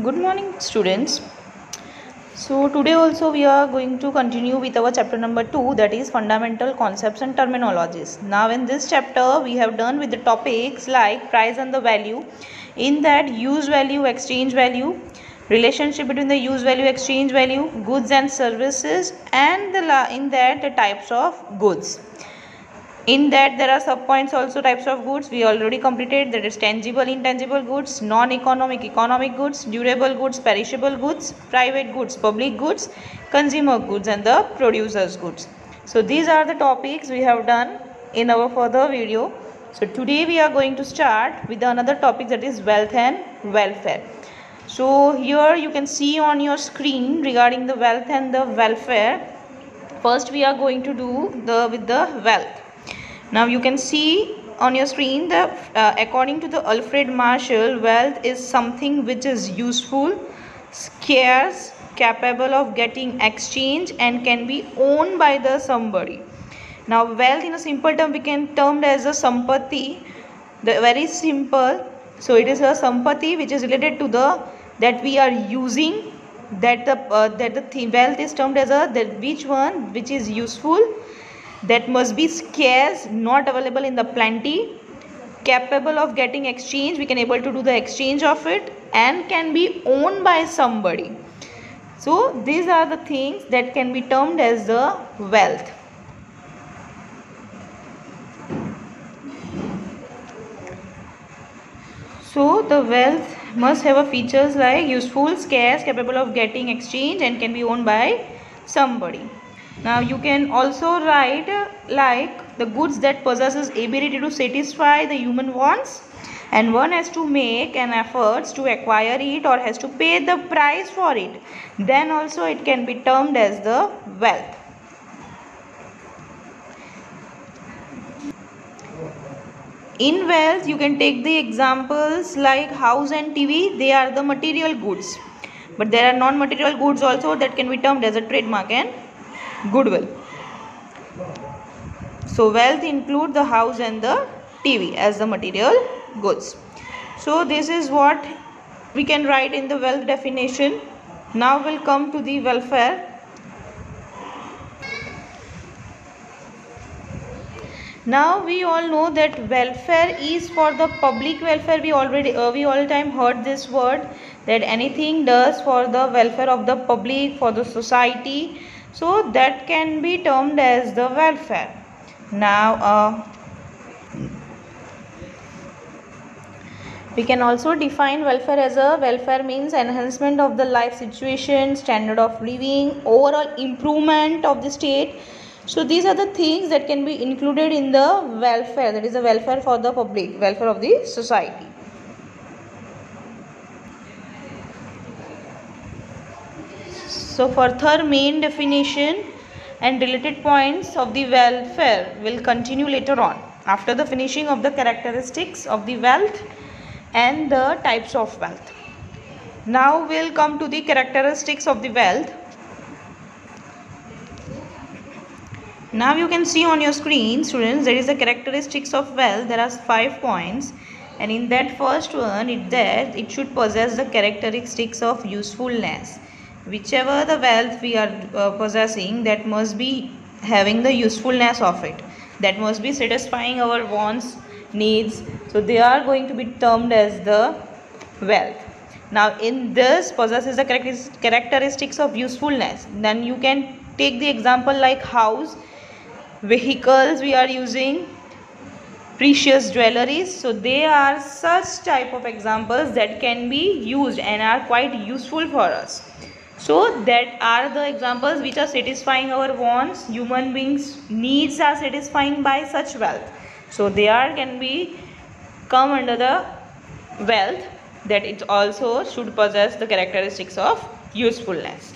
good morning students. So today also we are going to continue with our chapter number 2 that is fundamental concepts and terminologies. Now in this chapter we have done with the topics like price and the value. In that use value exchange value relationship between the use value exchange value goods and services and the in that the types of goods in that there are subpoints also types of goods. We already completed. That is tangible intangible goods non-economic economic goods durable goods perishable goods private goods public goods consumer goods and the producers goods. So these are the topics we have done in our further video. So today we are going to start with another topic that is wealth and welfare. So here you can see on your screen regarding the wealth and the welfare. First we are going to do the with the wealth now you can see on your screen that uh, according to the Alfred Marshall, wealth is something which is useful, scarce, capable of getting exchange and can be owned by the somebody. Now wealth in a simple term we can termed as a sampati, the very simple. So it is a sampati which is related to the that we are using that the uh, that the wealth is termed as a that which one which is useful that must be scarce not available in the plenty capable of getting exchange. We can able to do the exchange of it and can be owned by somebody. So these are the things that can be termed as the wealth. So the wealth must have a features like useful scarce capable of getting exchange and can be owned by somebody now you can also write uh, like the goods that possesses ability to satisfy the human wants and one has to make an efforts to acquire it or has to pay the price for it. Then also it can be termed as the wealth. In wealth you can take the examples like house and tv they are the material goods. But there are non-material goods also that can be termed as a trademark. And goodwill. So wealth include the house and the tv as the material goods. So this is what we can write in the wealth definition. Now we'll come to the welfare. Now we all know that welfare is for the public welfare. We already uh, we all time heard this word that anything does for the welfare of the public for the society so that can be termed as the welfare. Now uh, we can also define welfare as a welfare means enhancement of the life situation standard of living overall improvement of the state. So these are the things that can be included in the welfare that is the welfare for the public welfare of the society So further main definition and related points of the welfare will continue later on after the finishing of the characteristics of the wealth and the types of wealth. Now we'll come to the characteristics of the wealth. Now you can see on your screen students there is the characteristics of wealth there are five points and in that first one it that it should possess the characteristics of usefulness whichever the wealth we are uh, possessing that must be having the usefulness of it. That must be satisfying our wants needs. So they are going to be termed as the wealth. Now in this possesses the characteristics of usefulness. Then you can take the example like house vehicles we are using precious jewelries. So they are such type of examples that can be used and are quite useful for us so that are the examples which are satisfying our wants. Human beings needs are satisfying by such wealth. So they are can be come under the wealth that it also should possess the characteristics of usefulness.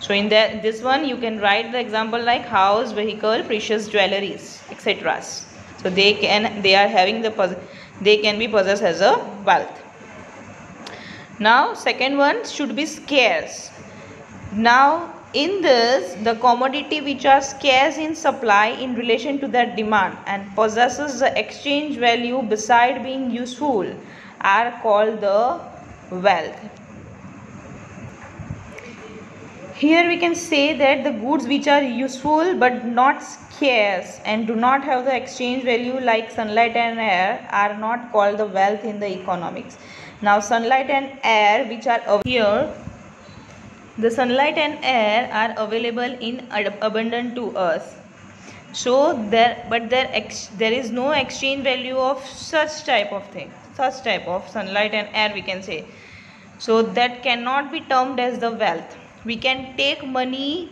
So in that this one you can write the example like house vehicle precious jewelries etc so they can they are having the they can be possessed as a wealth. Now second one should be scarce now, in this, the commodity which are scarce in supply in relation to their demand and possesses the exchange value beside being useful are called the wealth. here we can say that the goods which are useful but not scarce and do not have the exchange value like sunlight and air are not called the wealth in the economics now sunlight and air which are here the sunlight and air are available in abundant to us. So there but there there is no exchange value of such type of thing such type of sunlight and air we can say. So that cannot be termed as the wealth. We can take money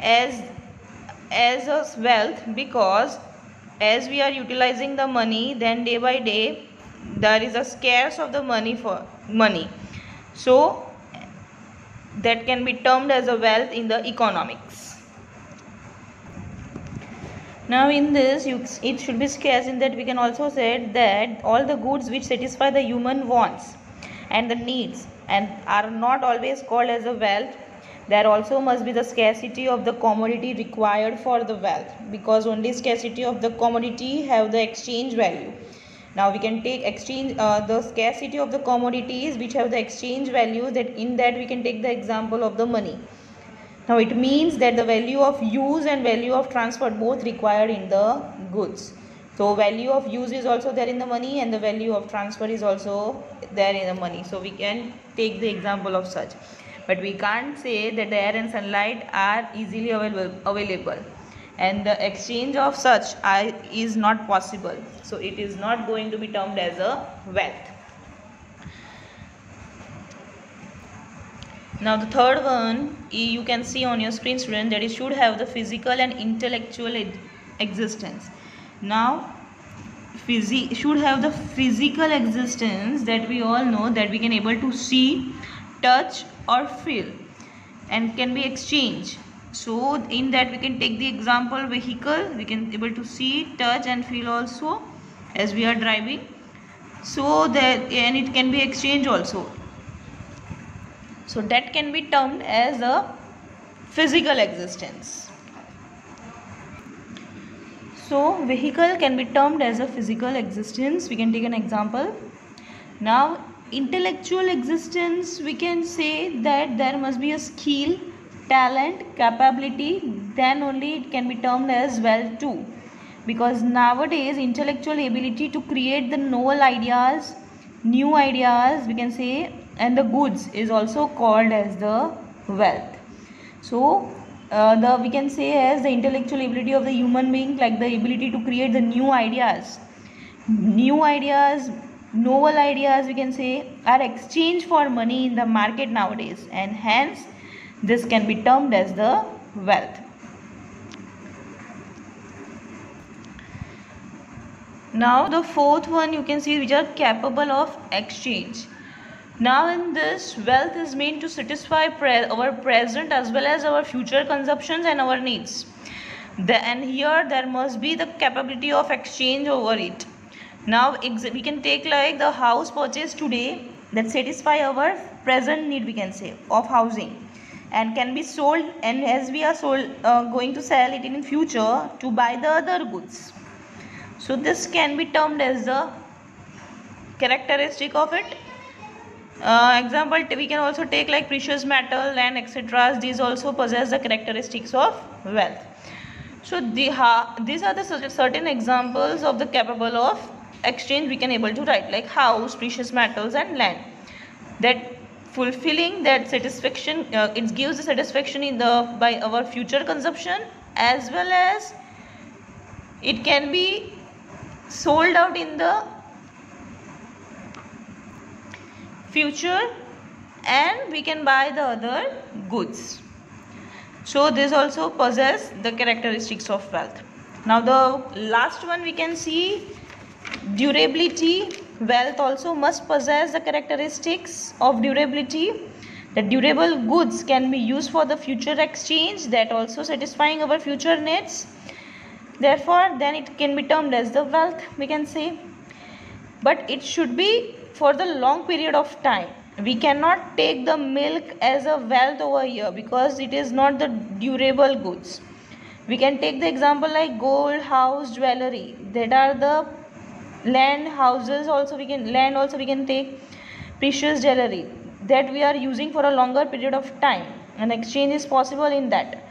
as as a wealth because as we are utilizing the money then day by day there is a scarce of the money for money. So that can be termed as a wealth in the economics. Now in this you, it should be scarce in that we can also say that all the goods which satisfy the human wants and the needs and are not always called as a wealth there also must be the scarcity of the commodity required for the wealth because only scarcity of the commodity have the exchange value now we can take exchange uh, the scarcity of the commodities which have the exchange value that in that we can take the example of the money. Now it means that the value of use and value of transfer both required in the goods. So value of use is also there in the money and the value of transfer is also there in the money. So we can take the example of such. But we can't say that the air and sunlight are easily available, available and the exchange of such is not possible. So it is not going to be termed as a wealth. Now the third one you can see on your screen student that it should have the physical and intellectual existence. Now physi should have the physical existence that we all know that we can able to see touch or feel and can be exchanged so in that we can take the example vehicle. We can able to see touch and feel also as we are driving. So that and it can be exchanged also. So that can be termed as a physical existence. So vehicle can be termed as a physical existence. We can take an example. Now intellectual existence we can say that there must be a skill talent capability then only it can be termed as well too. Because nowadays intellectual ability to create the novel ideas new ideas we can say and the goods is also called as the wealth. So uh, the we can say as the intellectual ability of the human being like the ability to create the new ideas. New ideas novel ideas we can say are exchanged for money in the market nowadays. And hence this can be termed as the wealth. Now the fourth one you can see which are capable of exchange. Now in this wealth is meant to satisfy pre our present as well as our future consumptions and our needs. The, and here there must be the capability of exchange over it. Now we can take like the house purchased today that satisfy our present need we can say of housing and can be sold and as we are sold uh, going to sell it in future to buy the other goods. So this can be termed as the characteristic of it. Uh, example we can also take like precious metal and etc these also possess the characteristics of wealth. So the, these are the certain examples of the capable of exchange we can able to write like house precious metals and land. That fulfilling that satisfaction uh, it gives the satisfaction in the by our future consumption as well as it can be sold out in the future and we can buy the other goods. So this also possess the characteristics of wealth. Now the last one we can see durability wealth also must possess the characteristics of durability. The durable goods can be used for the future exchange that also satisfying our future needs. Therefore then it can be termed as the wealth we can say. But it should be for the long period of time. We cannot take the milk as a wealth over here because it is not the durable goods. We can take the example like gold house jewelry. That are the land houses also we can land also we can take. Precious jewelry that we are using for a longer period of time. An exchange is possible in that.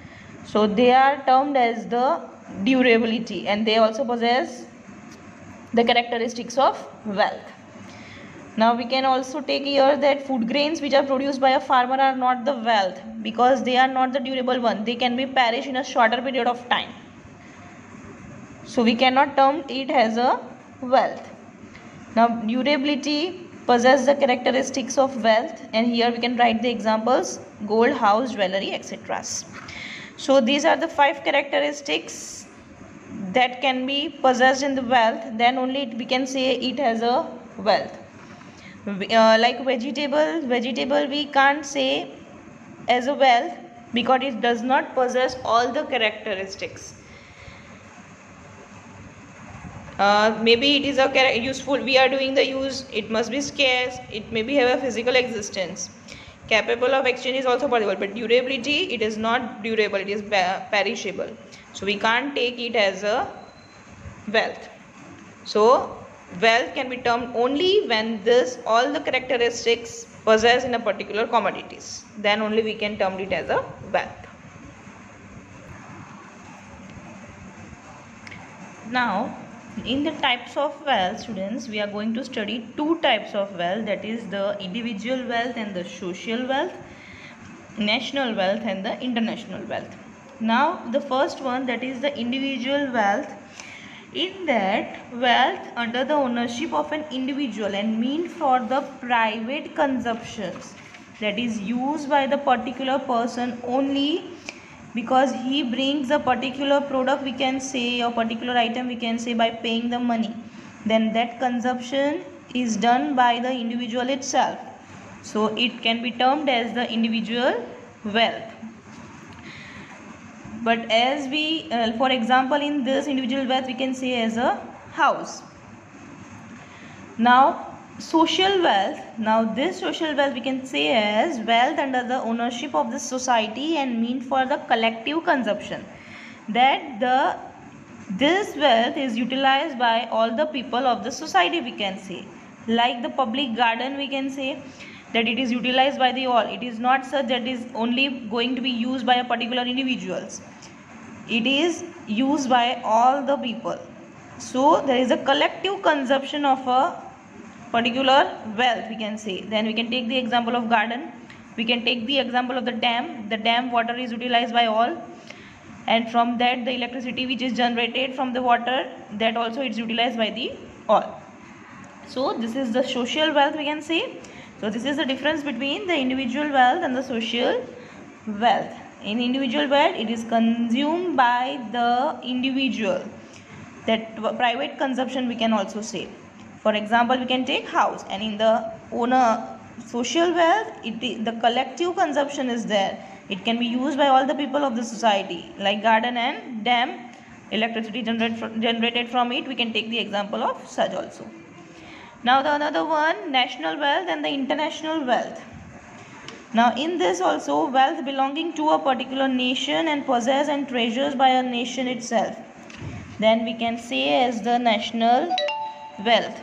So they are termed as the durability and they also possess the characteristics of wealth. Now we can also take here that food grains which are produced by a farmer are not the wealth because they are not the durable one. They can be perish in a shorter period of time. So we cannot term it as a wealth. Now durability possess the characteristics of wealth and here we can write the examples gold house jewelry etc so these are the five characteristics that can be possessed in the wealth. Then only we can say it has a wealth. Uh, like vegetable vegetable we can't say as a wealth because it does not possess all the characteristics uh, maybe it is a useful we are doing the use it must be scarce it maybe have a physical existence. Capable of exchange is also possible but durability it is not durable it is perishable. So we can't take it as a wealth. So wealth can be termed only when this all the characteristics possessed in a particular commodities. Then only we can term it as a wealth. Now in the types of wealth students we are going to study two types of wealth that is the individual wealth and the social wealth national wealth and the international wealth. Now the first one that is the individual wealth. In that wealth under the ownership of an individual and meant for the private consumptions that is used by the particular person only because he brings a particular product we can say or particular item we can say by paying the money. Then that consumption is done by the individual itself. So it can be termed as the individual wealth. But as we uh, for example in this individual wealth we can say as a house. Now social wealth. Now this social wealth we can say as wealth under the ownership of the society and meant for the collective consumption. That the this wealth is utilized by all the people of the society we can say. Like the public garden we can say that it is utilized by the all. It is not such that is only going to be used by a particular individuals. It is used by all the people. So there is a collective consumption of a particular wealth we can say. Then we can take the example of garden. We can take the example of the dam. The dam water is utilized by all. And from that the electricity which is generated from the water that also is utilized by the all. So this is the social wealth we can say. So this is the difference between the individual wealth and the social wealth. In individual wealth it is consumed by the individual. That private consumption we can also say for example, we can take house and in the owner social wealth, it, the collective consumption is there. It can be used by all the people of the society like garden and dam electricity generate, generated from it. We can take the example of such also. Now the another one national wealth and the international wealth. Now in this also wealth belonging to a particular nation and possessed and treasures by a nation itself. Then we can say as the national wealth.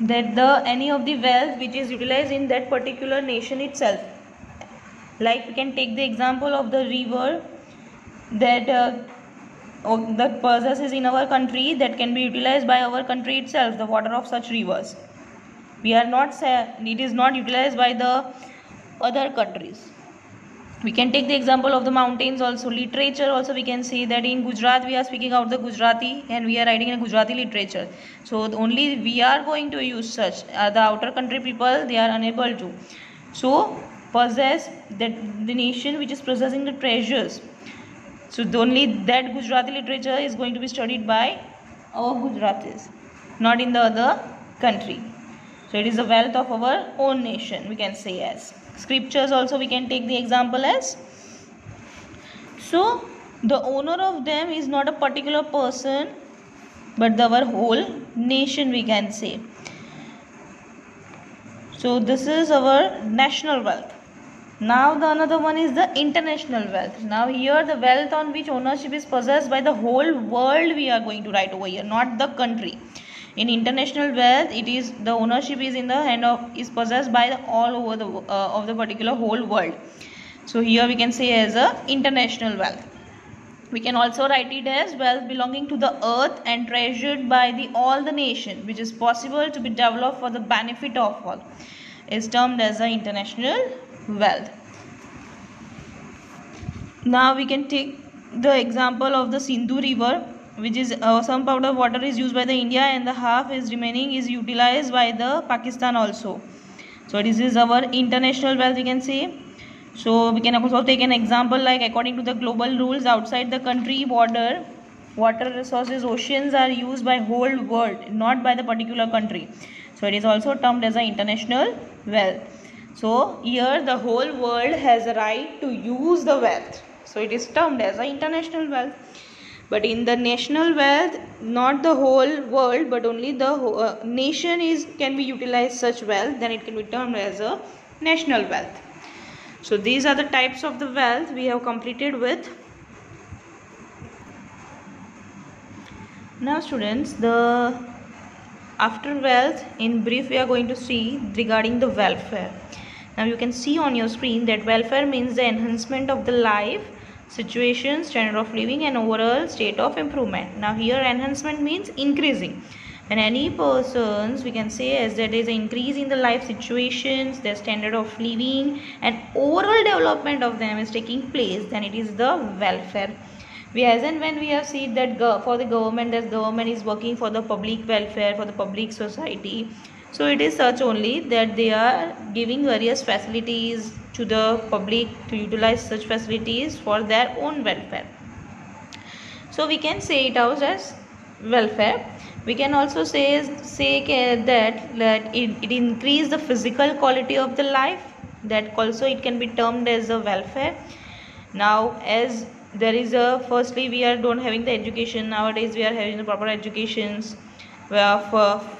That the any of the wealth which is utilized in that particular nation itself. Like we can take the example of the river that uh, that possesses in our country that can be utilized by our country itself the water of such rivers. We are not it is not utilized by the other countries we can take the example of the mountains also. Literature also we can say that in gujarat we are speaking out the gujarati and we are writing in gujarati literature. So only we are going to use such uh, the outer country people they are unable to. So possess that the nation which is possessing the treasures. So only that gujarati literature is going to be studied by our gujaratis not in the other country. So it is the wealth of our own nation we can say as scriptures also we can take the example as. So the owner of them is not a particular person but our whole nation we can say. So this is our national wealth. Now the another one is the international wealth. Now here the wealth on which ownership is possessed by the whole world we are going to write over here not the country in international wealth it is the ownership is in the hand of is possessed by the all over the uh, of the particular whole world. So here we can say as a international wealth. We can also write it as wealth belonging to the earth and treasured by the all the nation which is possible to be developed for the benefit of all. Is termed as the international wealth. Now we can take the example of the Sindhu river which is uh, some part of water is used by the India and the half is remaining is utilized by the Pakistan also. So this is our international wealth we can say. So we can also take an example like according to the global rules outside the country border water resources oceans are used by whole world not by the particular country. So it is also termed as an international wealth. So here the whole world has a right to use the wealth. So it is termed as an international wealth but in the national wealth not the whole world but only the uh, nation is can be utilized such wealth then it can be termed as a national wealth. So these are the types of the wealth we have completed with. Now students the after wealth in brief we are going to see regarding the welfare. Now you can see on your screen that welfare means the enhancement of the life situation, standard of living and overall state of improvement. Now here enhancement means increasing. When any persons we can say as that there is an increase in the life situations, their standard of living and overall development of them is taking place then it is the welfare. We as and when we have seen that for the government that government is working for the public welfare for the public society so it is such only that they are giving various facilities to the public to utilize such facilities for their own welfare. So we can say it out as welfare. We can also say say that that it, it increase the physical quality of the life that also it can be termed as a welfare. Now as there is a firstly we are don't having the education. Nowadays we are having the proper educations where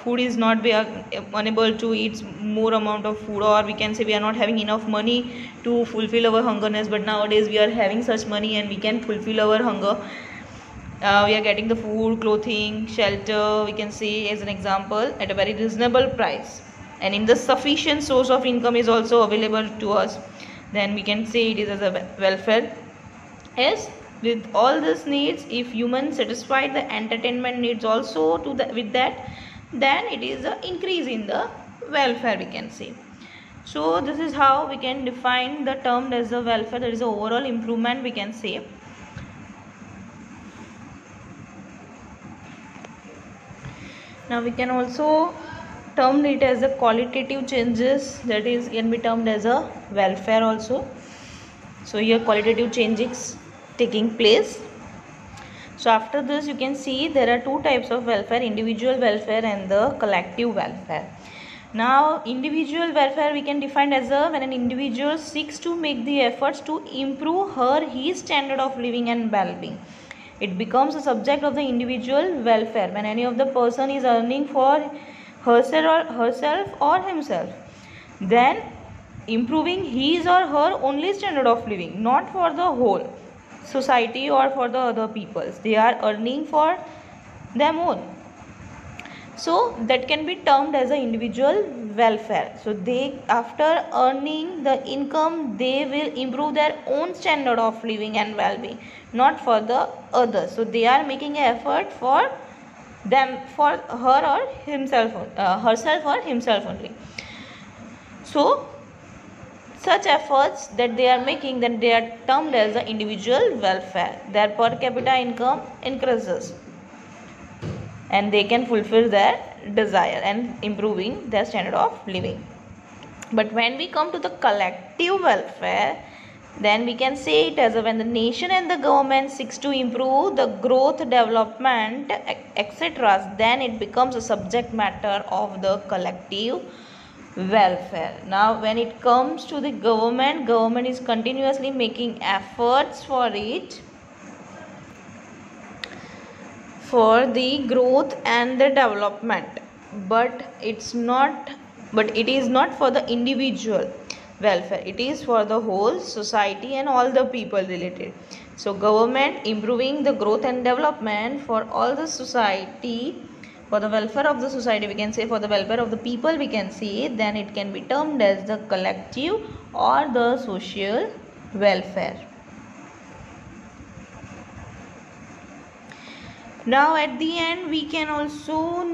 food is not we are unable to eat more amount of food or we can say we are not having enough money to fulfill our hungerness but nowadays we are having such money and we can fulfill our hunger. Uh, we are getting the food clothing shelter we can say as an example at a very reasonable price. And in the sufficient source of income is also available to us then we can say it is as a welfare. As with all these needs if human satisfy the entertainment needs also to the with that then it is an increase in the welfare we can say. So this is how we can define the term as a welfare there is a overall improvement we can say. Now we can also term it as a qualitative changes that is can be termed as a welfare also. So here qualitative changes taking place. So after this you can see there are two types of welfare individual welfare and the collective welfare. Now individual welfare we can define as a when an individual seeks to make the efforts to improve her his standard of living and well-being. It becomes a subject of the individual welfare when any of the person is earning for herself or herself or himself. Then improving his or her only standard of living not for the whole society or for the other peoples. They are earning for them own. So that can be termed as an individual welfare. So they after earning the income they will improve their own standard of living and well-being not for the others. So they are making an effort for them for her or himself uh, herself or himself only. So such efforts that they are making then they are termed as the individual welfare. Their per capita income increases. And they can fulfill their desire and improving their standard of living. But when we come to the collective welfare then we can say it as a when the nation and the government seeks to improve the growth development etc then it becomes a subject matter of the collective welfare. Now when it comes to the government government is continuously making efforts for it for the growth and the development. But it's not but it is not for the individual welfare. It is for the whole society and all the people related. So government improving the growth and development for all the society for the welfare of the society we can say for the welfare of the people we can say then it can be termed as the collective or the social welfare. Now at the end we can also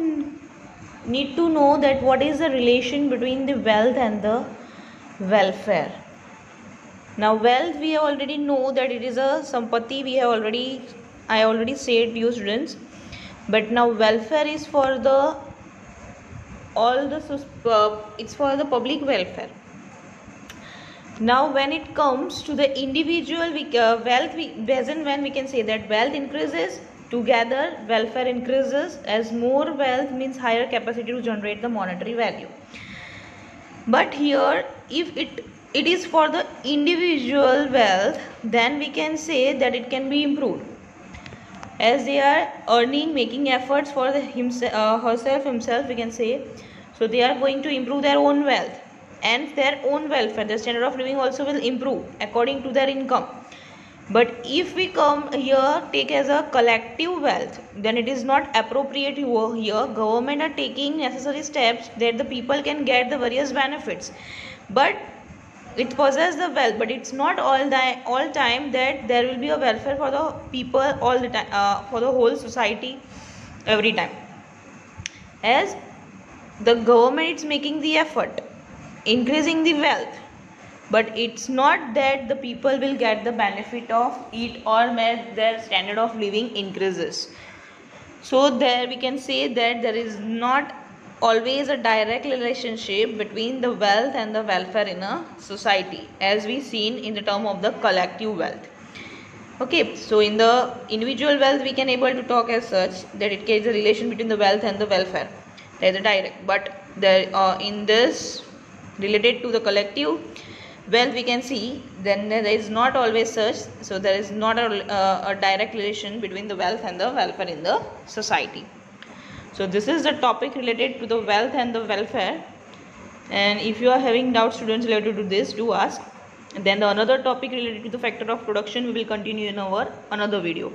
need to know that what is the relation between the wealth and the welfare. Now wealth we already know that it is a sampati we have already i already said to you students but now welfare is for the all the uh, it's for the public welfare. Now when it comes to the individual we, uh, wealth we present when we can say that wealth increases together welfare increases as more wealth means higher capacity to generate the monetary value. But here if it it is for the individual wealth then we can say that it can be improved as they are earning making efforts for the himself uh, herself himself we can say. So they are going to improve their own wealth and their own welfare. Their standard of living also will improve according to their income. But if we come here take as a collective wealth then it is not appropriate here. Government are taking necessary steps that the people can get the various benefits. But it possesses the wealth but it's not all the all time that there will be a welfare for the people all the time uh, for the whole society every time. As the government is making the effort increasing the wealth but it's not that the people will get the benefit of it or their standard of living increases. So there we can say that there is not always a direct relationship between the wealth and the welfare in a society as we seen in the term of the collective wealth. Okay so in the individual wealth we can able to talk as such that it carries a relation between the wealth and the welfare. There is a direct but there uh, in this related to the collective wealth we can see then there is not always such so there is not a, uh, a direct relation between the wealth and the welfare in the society so this is the topic related to the wealth and the welfare. And if you are having doubts students related to this do ask. And then the another topic related to the factor of production we will continue in our another video